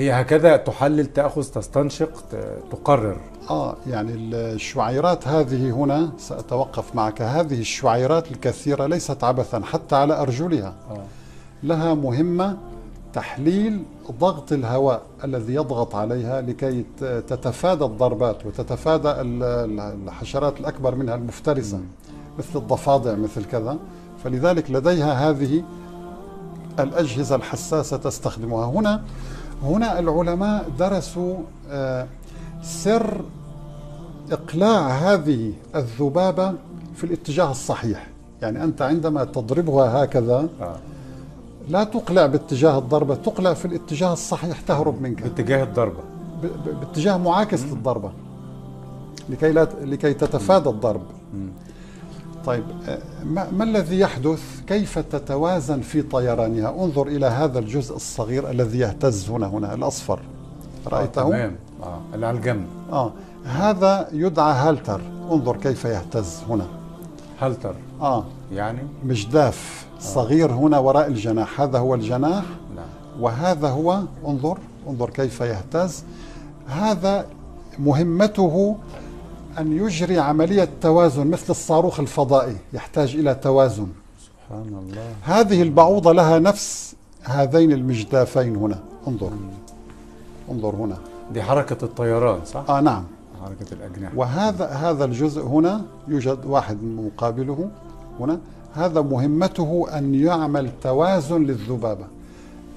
هي هكذا تحلل تأخذ تستنشق تقرر. آه يعني الشعيرات هذه هنا سأتوقف معك. هذه الشعيرات الكثيرة ليست عبثا حتى على أرجلها. آه. لها مهمة تحليل ضغط الهواء الذي يضغط عليها لكي تتفادى الضربات وتتفادى ال- ال- الحشرات الأكبر منها المفترسة مثل الضفادع مثل كذا. فلذلك لديها هذه الأجهزة الحساسة تستخدمها. هنا هنا العلماء درسوا آه، سر إقلاع هذه الذبابة في الاتجاه الصحيح. يعني أنت عندما تضربها هكذا آه. لا تقلع باتجاه الضربة تقلع في الاتجاه الصحيح تهرب منك. باتجاه ب- باتجاه معاكس للضربة لكي لا لكي تتفادى الضرب. طيب آه، ما, ما الذي يحدث؟ كيف تتوازن في طيرانها؟ انظر إلى هذا الجزء الصغير الذي يهتز هنا هنا الأصفر. رأيته؟ آه. تمام. آه اللي على الجنب آه هذا يدعى هالتر. انظر كيف يهتز هنا. هلتر آه. يعني؟ مجداف صغير هنا وراء الجناح. هذا هو الجناح؟ نعم. وهذا هو انظر انظر كيف يهتز. هذا مهمته أن يجري عملية توازن مثل الصاروخ الفضائي يحتاج إلى توازن. سبحان الله. هذه البعوضة لها نفس هذين المجدافين هنا. انظر. انظر هنا. دي حركة الطيران صح؟ آه نعم. حركة الأجنحة. وهذا هذا الجزء هنا يوجد واحد مقابله هنا. هذا مهمته أن يعمل توازن للذبابة.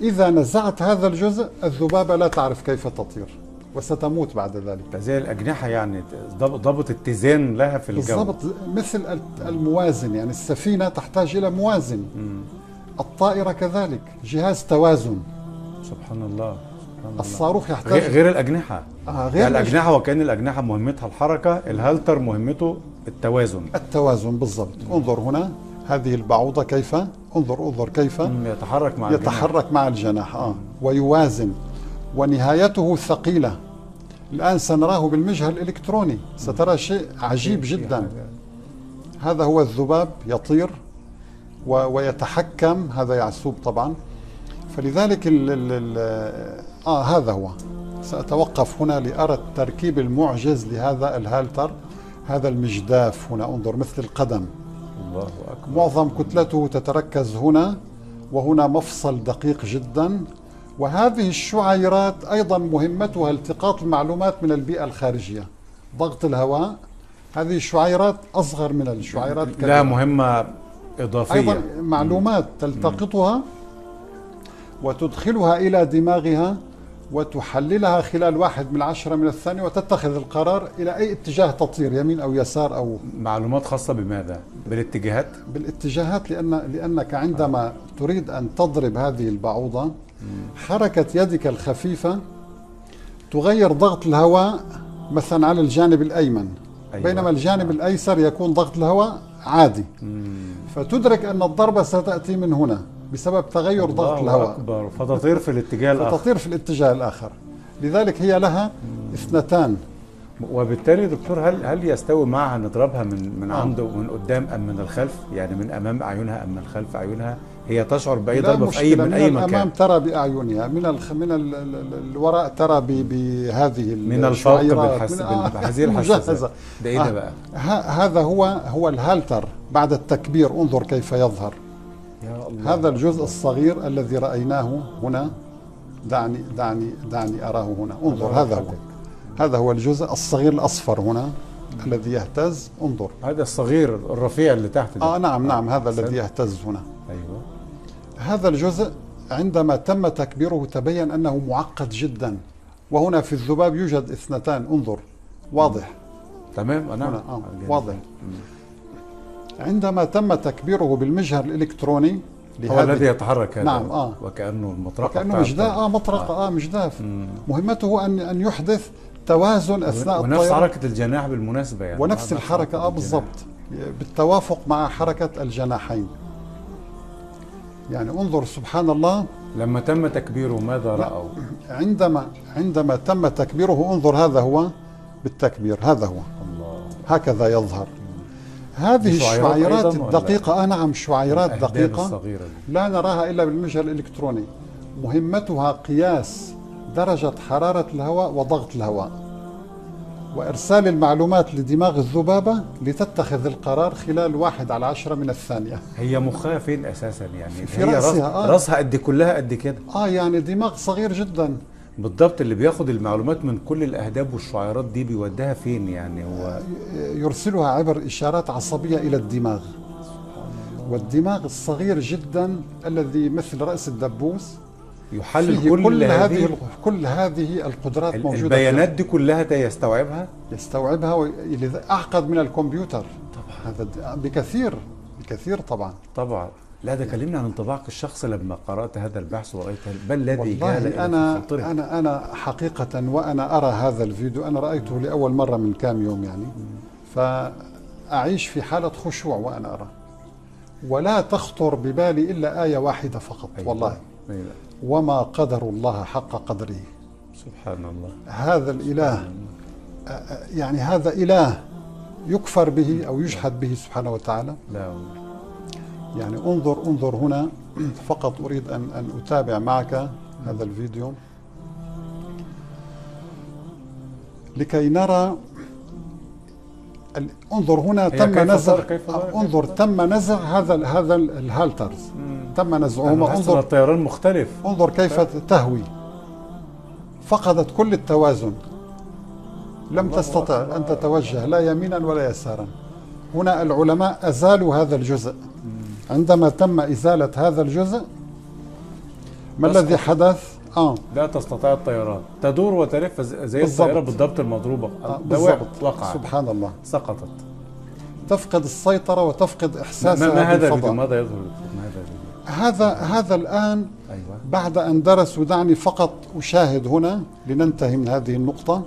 إذا نزعت هذا الجزء الذبابة لا تعرف كيف تطير. وستموت بعد ذلك. زي الأجنحة يعني ضبط اتزان لها في الجو. بالضبط مثل الموازن يعني السفينة تحتاج إلى موازن. الطائرة كذلك جهاز توازن. سبحان الله سبحان الصاروخ غير, يحتاج غير الأجنحة. آه غير يعني الأجنحة وكأن الأجنحة مهمتها الحركة الهلتر مهمته التوازن. التوازن بالضبط. انظر هنا هذه البعوضة كيف؟ انظر انظر كيف. يتحرك مع الجناح. يتحرك مع الجناح آه. ويوازن. ونهايته ثقيلة. الآن سنراه بالمجهر الإلكتروني. سترى شيء عجيب جدا. هذا هو الذباب يطير ويتحكم. هذا يعسوب طبعا. فلذلك ال ال ال آه هذا هو. سأتوقف هنا لأرى التركيب المعجز لهذا الهالتر. هذا المجداف هنا. انظر مثل القدم. الله أكبر. معظم كتلته تتركز هنا وهنا مفصل دقيق جدا. وهذه الشعيرات أيضا مهمتها التقاط المعلومات من البيئة الخارجية. ضغط الهواء هذه الشعيرات أصغر من الشعيرات لها الكبيرة. مهمة إضافية. أيضا معلومات تلتقطها وتدخلها إلى دماغها وتحللها خلال واحد من عشرة من الثانية وتتخذ القرار إلى أي اتجاه تطير يمين أو يسار أو معلومات خاصة بماذا؟ بالاتجاهات؟ بالاتجاهات لأن لأنك عندما تريد أن تضرب هذه البعوضة حركة يدك الخفيفة تغير ضغط الهواء مثلا على الجانب الأيمن أيوة. أيوة. بينما الجانب الأيسر يكون ضغط الهواء عادي. فتدرك أن الضربة ستأتي من هنا. بسبب تغير ضغط الهواء أكبر فتطير في الاتجاه الآخر فتطير في الاتجاه الآخر لذلك هي لها اثنتان وبالتالي دكتور هل هل يستوي معها نضربها من من آه. عنده من قدام أم من الخلف يعني من أمام أعينها أم من خلف أعينها هي تشعر بأي ضربة في أي مشكلة. من أي مكان ترى بأعينها من الخ... من ال... ال- ال- الوراء ترى ب... بهذه من الفوق. بالحس من- آه، بهذه الحساسات مجهزة. ده إيه ده آه. بقى. هذا هو هو الهالتر بعد التكبير انظر كيف يظهر يا الله. هذا الجزء الصغير الذي رأيناه هنا. دعني دعني دعني أراه هنا. انظر هذا هو. هذا هو الجزء الصغير الأصفر هنا الذي يهتز. انظر. هذا الصغير الرفيع اللي تحت ده. آه نعم نعم هذا أحسنت. الذي يهتز هنا. أيوه. هذا الجزء عندما تم تكبيره تبين أنه معقد جدا. وهنا في الذباب يوجد اثنتان. انظر. واضح. تمام أنا هنا آه واضح. عندما تم تكبيره بالمجهر الإلكتروني هو الذي يتحرك هذا. نعم، آه. وكأنه المطرقة كانه بتاعته. مجداف. آه مطرقة آه. مجداف. مهمته ان أن يحدث توازن أثناء ونفس الطيران. حركة الجناح بالمناسبة يعني. ونفس آه الجناح. بالضبط بالتوافق مع حركة الجناحين. يعني انظر سبحان الله لما تم تكبيره ماذا رأوا؟ عندما عندما تم تكبيره انظر هذا هو بالتكبير هذا هو. الله. هكذا يظهر. هذه الشعيرات؟ الدقيقة. آه نعم شعيرات دقيقة. لا نراها إلا بالمجهر الإلكتروني. مهمتها قياس درجة حرارة الهواء وضغط الهواء. وإرسال المعلومات لدماغ الذبابة لتتخذ القرار خلال واحد على عشرة من الثانية. هي مخها فين أساسا يعني. في هي رأسها، آه. راسها قد كلها قد كده. آه يعني دماغ صغير جدا. بالضبط اللي بياخد المعلومات من كل الأهداب والشعيرات دي بيوديها فين يعني؟ هو يرسلها عبر إشارات عصبية إلى الدماغ. والدماغ الصغير جدا الذي مثل رأس الدبوس. يحلل كل, كل هذه هذه كل هذه القدرات ال- موجودة البيانات دي كلها يستوعبها. يستوعبها أعقد من الكمبيوتر. طبعا. هذا بكثير بكثير طبعا. طبعا. لا ده كلمنا عن انطباعك الشخصي لما قرأت هذا البحث ورأيت ما الذي والله أنا خاطرك؟ أنا أنا حقيقة وأنا أرى هذا الفيديو أنا رأيته لأول مرة من كام يوم يعني. فأعيش في حالة خشوع وأنا أرى. ولا تخطر ببالي إلا آية واحدة فقط أيوة. والله. أيوة. وما قدر الله حق قدره. سبحان الله. هذا الإله آه، آه، يعني هذا إله يكفر به أو يجحد به سبحانه وتعالى. لا يعني انظر انظر هنا. فقط أريد أن أن أتابع معك هذا الفيديو. لكي نرى انظر هنا تم نزع انظر؟ تم نزع هذا ال- هذا ال- الهالترز. تم نزعهما انظر انظر الطيران مختلف. انظر كيف تهوي. فقدت كل التوازن. لم تستطع أكبر. أن تتوجه لا يمينا ولا يسارا. هنا العلماء أزالوا هذا الجزء. عندما تم إزالة هذا الجزء ما. الذي حدث؟ آه. لا تستطيع الطيران. تدور وتلف زي بالضبط. الطائرة بالضبط المضروبة. آه، بالضبط. وقع. سبحان الله. سقطت. تفقد السيطرة وتفقد ما, إحساسها ما هذا الفيديو؟ بالفضاء ماذا يظهر؟ ما هذا هذا هذا الآن أيوه. بعد أن درسوا دعني فقط أشاهد هنا لننتهي من هذه النقطة.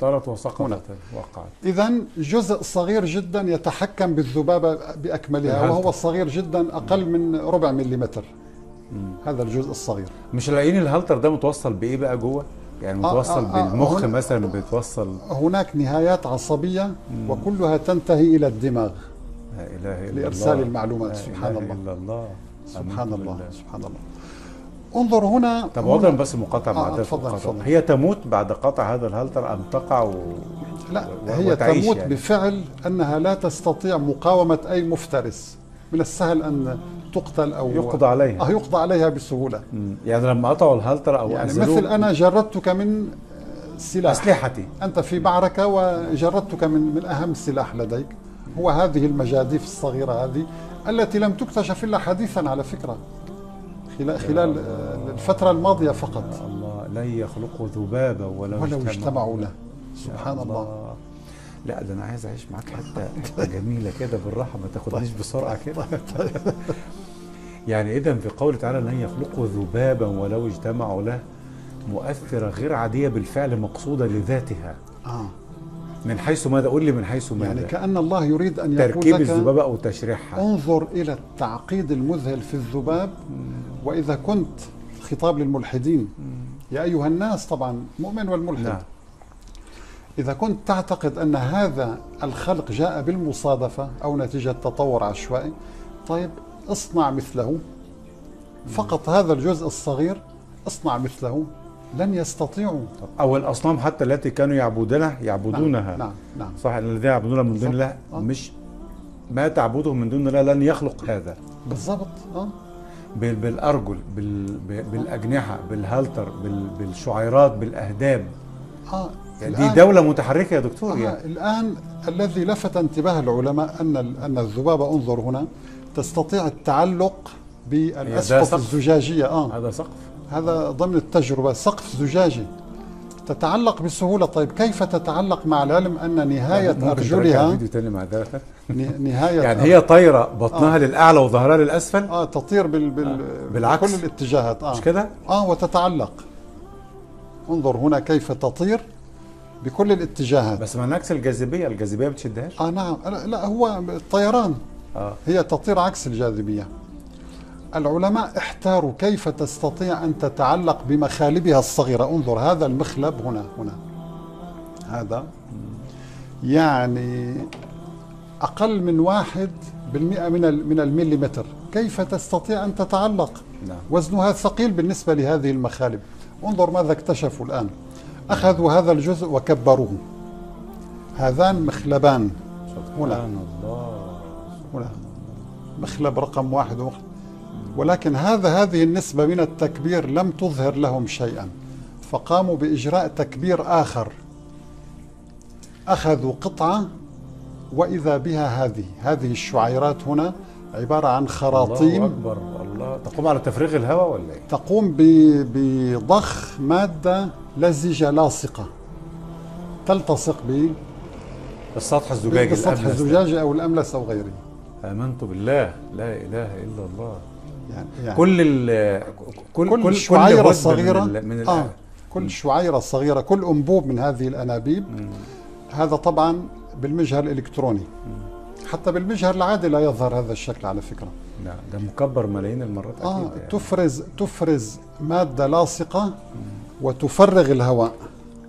طارت وسقطت. وقعت إذا جزء صغير جدا يتحكم بالذبابة بأكملها الهلتر. وهو صغير جدا أقل من ربع مليمتر هذا الجزء الصغير مش لاقيين الهالتر ده متوصل بإيه بقى جوه يعني آه، متوصل آه، آه، بالمخ هنا- مثلا بيتوصل هناك نهايات عصبية وكلها تنتهي إلى الدماغ لا إله إلا لإرسال الله المعلومات، لا سبحان إله الله. إلا الله سبحان الله. سبحان الله انظر هنا طب عذرا بس مقاطعة آه، اتفضل، مقاطعة. اتفضل. هي تموت بعد قطع هذا الهالتر أم تقع و... لا و- هي تموت يعني. بفعل أنها لا تستطيع مقاومة أي مفترس من السهل أن تقتل أو يقضى عليها. آه يقضى عليها بسهولة مم. يعني لما قطعوا الهالتر أو يعني مثل أنا جردتك من سلاح أسلحتي أنت في معركة وجردتك من من أهم سلاح لديك هو هذه المجاديف الصغيرة هذه التي لم تكتشف إلا حديثا على فكرة خلال, خلال آه، الفترة الماضية فقط. يا الله لن يخلقوا ذبابا ولو, ولو اجتمعوا. له. سبحان الله. لا ده أنا عايز أعيش معاك حتة جميلة كده بالراحة ما تاخدنيش بسرعة كده. يعني اذا في قوله تعالى لن يخلقوا ذبابا ولو اجتمعوا له مؤثرة غير عادية بالفعل مقصودة لذاتها. آه. من حيث ماذا؟ قول لي من حيث ماذا. يعني كأن الله يريد أن يقول تركيب الذبابة أو تشريحها. انظر إلى التعقيد المذهل في الذباب. وإذا كنت خطاب للملحدين. يا أيها الناس طبعا مؤمن والملحد. نعم. إذا كنت تعتقد أن هذا الخلق جاء بالمصادفة أو نتيجة تطور عشوائي طيب اصنع مثله. فقط هذا الجزء الصغير اصنع مثله. لن يستطيعوا. أو الأصنام حتى التي كانوا يعبدونها يعبدونها. نعم نعم صح ان الذين يعبدون من دون الله آه. مش ما تعبدهم من دون الله لن يخلق هذا. بالضبط آه. بال- بالأرجل بالأجنحة بالهالتر بال- بالشعيرات بالأهداب آه. يعني دي دولة متحركة يا دكتور آه. يعني الآن الذي لفت انتباه العلماء أن أن الذبابة انظر هنا تستطيع التعلق بالأسقف سقف. الزجاجية آه. هذا سقف هذا ضمن التجربة سقف زجاجي تتعلق بسهولة. طيب كيف تتعلق مع العلم أن نهاية أرجلها تاني مع نهاية يعني هي طايرة بطنها للأعلى وظهرها للأسفل؟ آه تطير بال بال بالعكس. بكل الاتجاهات. آه. مش كده؟ آه وتتعلق. انظر هنا كيف تطير بكل الاتجاهات. بس مع عكس الجاذبية؟ الجاذبية ما بتشدهاش؟ آه نعم. لا, هو الطيران آه. هي تطير عكس الجاذبية. العلماء احتاروا كيف تستطيع أن تتعلق بمخالبها الصغيرة. انظر هذا المخلب هنا هنا. هذا. يعني أقل من واحد بالمئة من من المليمتر. كيف تستطيع أن تتعلق؟ نعم. وزنها ثقيل بالنسبة لهذه المخالب. انظر ماذا اكتشفوا الآن. أخذوا هذا الجزء وكبروه. هذان مخلبان. هنا. الله. هنا. مخلب رقم واحد. ومخلب ولكن هذا هذه النسبة من التكبير لم تظهر لهم شيئا. فقاموا بإجراء تكبير آخر. أخذوا قطعة وإذا بها هذه. هذه الشعيرات هنا عبارة عن الله خراطيم أكبر. الله. تقوم على تفريغ الهواء ولا إيه؟ تقوم بضخ مادة لزجة لاصقة. تلتصق ب- السطح الزجاجي ده. الزجاجي أو الأملس أو غيره. آمنت بالله. لا إله إلا الله. يعني, يعني كل ال كل كل, كل شعيرة هدبة صغيرة؟ من, ال من آه. كل شعيرة صغيرة كل أنبوب من هذه الأنابيب. هذا طبعا بالمجهر الإلكتروني. حتى بالمجهر العادي لا يظهر هذا الشكل على فكرة. لا ده مكبر ملايين المرات أكيد آه يعني. تفرز تفرز مادة لاصقة وتفرغ الهواء.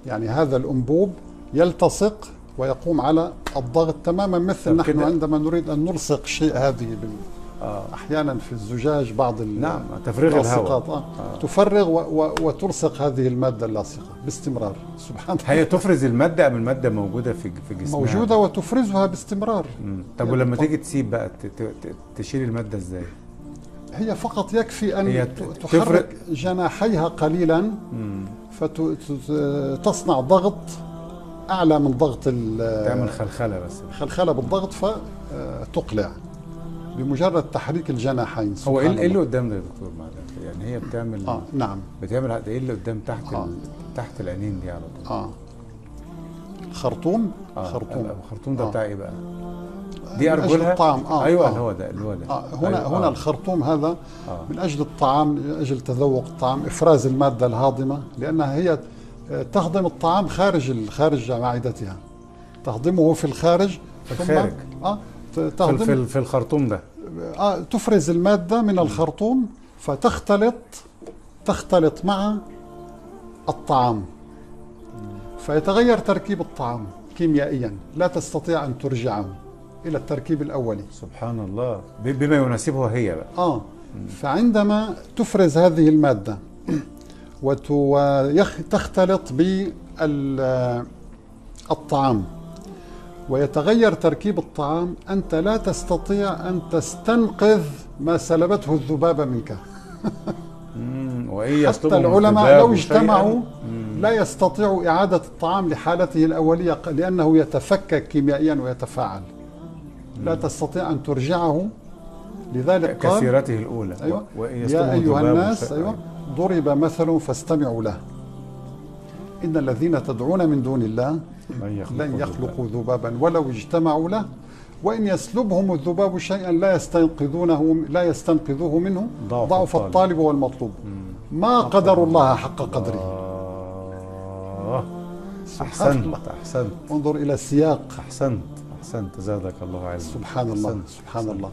يعني هذا الأنبوب يلتصق ويقوم على الضغط تماما مثل نحن عندما نريد أن نلصق شيء هذه بال... آه. أحيانا في الزجاج بعض نعم تفريغ الهواء آه. تفرغ و... و... وتلصق هذه المادة اللاصقة باستمرار سبحان الله هي تفرز المادة أم المادة موجودة في في جسمها موجودة وتفرزها باستمرار مم. طب ولما تيجي تسيب بقى ت- ت- ت- تشيل المادة إزاي؟ هي فقط يكفي أن هي تحرك جناحيها قليلا مم. فتصنع ضغط أعلى من ضغط تعمل خلخلة بس خلخلة بالضغط فتقلع بمجرد تحريك الجناحين هو إيه إيه اللي الله. قدام ده يا دكتور معلش يعني هي بتعمل آه نعم بتعمل إيه اللي قدام تحت آه. تحت العينين دي على طول آه خرطوم آه خرطوم الخرطوم ده آه. بتاع إيه بقى؟ دي أرجلها الطعام آه أيوه آه. هو ده اللي هو ده آه هنا أيوة. هنا آه. الخرطوم هذا آه. من أجل الطعام من أجل تذوق الطعام إفراز المادة الهاضمة لأنها هي آه، تهضم الطعام خارج خارج معدتها تهضمه في الخارج في الخارج. آه تهضم. في, في الخرطوم ده. آه تفرز المادة من الخرطوم فتختلط تختلط مع الطعام. فيتغير تركيب الطعام كيميائيا لا تستطيع أن ترجعه إلى التركيب الأولي. سبحان الله. بما يناسبها هي بقى. آه. فعندما تفرز هذه المادة وتختلط بالطعام ويتغير تركيب الطعام أنت لا تستطيع أن تستنقذ ما سلبته الذبابة منك. حتى العلماء لو اجتمعوا. لا يستطيعوا إعادة الطعام لحالته الأولية لأنه يتفكك كيميائيا ويتفاعل. لا تستطيع أن ترجعه. لذلك قال كسيرته الأولى. أيوة. يا أيها الناس. أيوة. ضرب مثل فاستمعوا له. إن الذين تدعون من دون الله لن يخلقوا ذباباً. ولو اجتمعوا له وإن يسلبهم الذباب شيئا لا يستنقذونه لا يستنقذوه منه ضعف ضعف الطالب. الطالب والمطلوب. ما قدر الله حق قدره. آه. الله. أحسنت. أحسنت انظر إلى السياق. أحسنت. أحسنت. زادك الله علما. سبحان الله. أحسنت. سبحان الله.